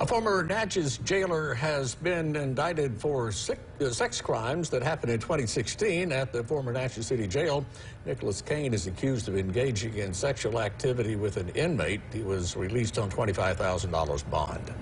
A former Natchez jailer has been indicted for uh, sex crimes that happened in 2016 at the former Natchez City Jail. Nicholas Kane is accused of engaging in sexual activity with an inmate. He was released on $25,000 bond.